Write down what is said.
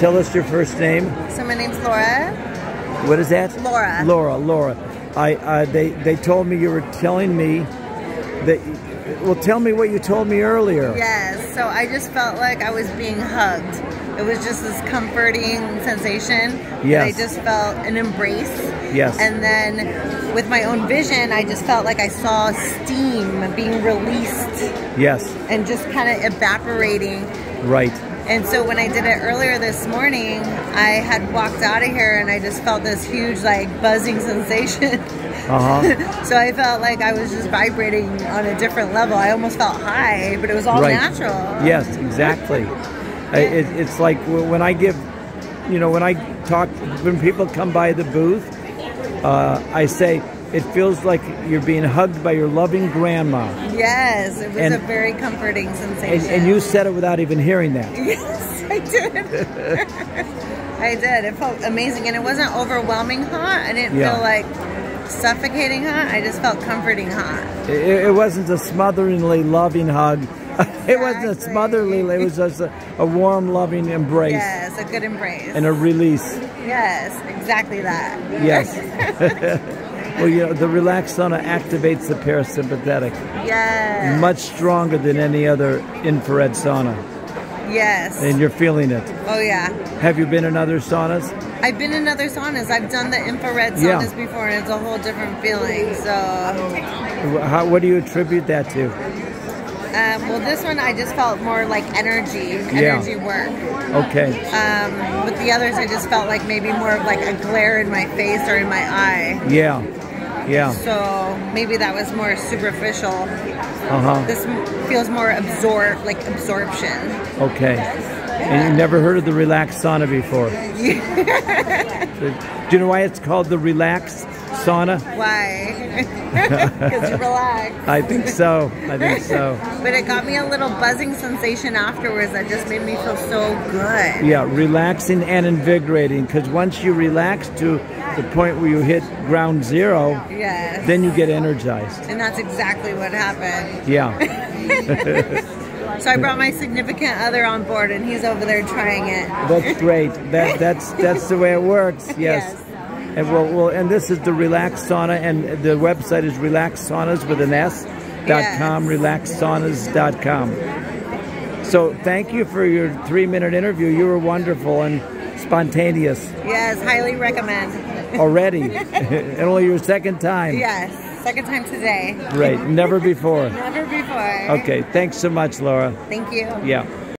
tell us your first name. So my name's Laura. What is that? Laura. Laura. Laura. I uh, they they told me you were telling me that. Well, tell me what you told me earlier. Yes. So I just felt like I was being hugged. It was just this comforting sensation. Yes. I just felt an embrace. Yes. And then with my own vision, I just felt like I saw steam being released Yes. and just kind of evaporating. Right. And so when I did it earlier this morning, I had walked out of here and I just felt this huge like buzzing sensation. Uh huh. so I felt like I was just vibrating on a different level. I almost felt high, but it was all right. natural. Yes, exactly. I- it, it's like when I give, you know, when I talk, when people come by the booth, uh, I say it feels like you're being hugged by your loving grandma, Yes, it was And- a very comforting sensation. and you said it without even hearing that. Yes, I did. I did. It felt amazing, and it wasn't overwhelming hot. I didn't Yeah. feel like suffocating hot. I just felt comforting hot. It, it wasn't a smotheringly loving hug. It wasn't a smotherly. It was just a, a warm, loving embrace Yes, a good embrace. and a release. yes, exactly that. Yes. Well, you know, the Relax Sauna activates the parasympathetic Yes. much stronger than any other infrared sauna, Yes. and you're feeling it. oh yeah. Have you been in other saunas? I've been in other saunas. I've done the infrared Yeah. saunas before, and it's a whole different feeling. So, How, what do you attribute that to? um, well, this one I just felt more like energy, Yeah. energy work. Okay. Um, with the others, I just felt like maybe more of like a glare in my face or in my eye. Yeah. Yeah. So maybe that was more superficial. Uh huh. This feels more absorb, like absorption. Okay. And you never heard of the Relax Sauna before? Yeah. do you know why it's called the Relax sauna? Why? Because you relax. I think so. I think so. But it got me a little buzzing sensation afterwards that just made me feel so good. Yeah, relaxing and invigorating. Because once you relax to the point where you hit ground zero, Yes. then you get energized. and that's exactly what happened. Yeah. So I brought my significant other on board, and he's over there trying it. That's great. That that's that's the way it works. Yes. Yes. And well, well, and this is the Relax Sauna, and the website is relaxsaunas with an S dot com, Yes. relaxsaunas dot com. So thank you for your three minute interview. You were wonderful and spontaneous Yes, highly recommend. already, and only your second time. Yes, second time today. Right. Never before. Never before. Okay. Thanks so much, Laura. Thank you. Yeah.